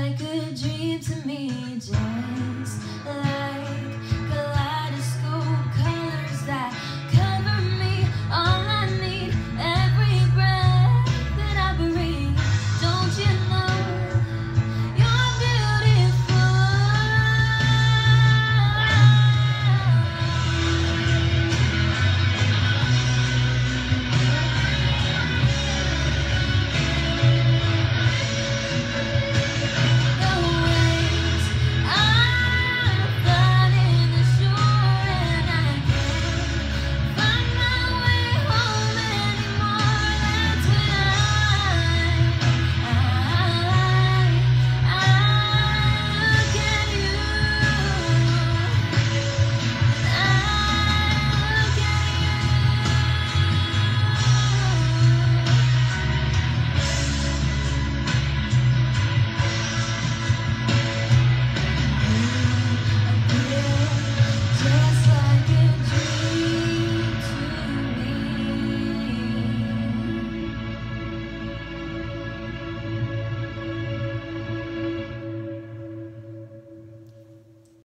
like a dream to me, Jen.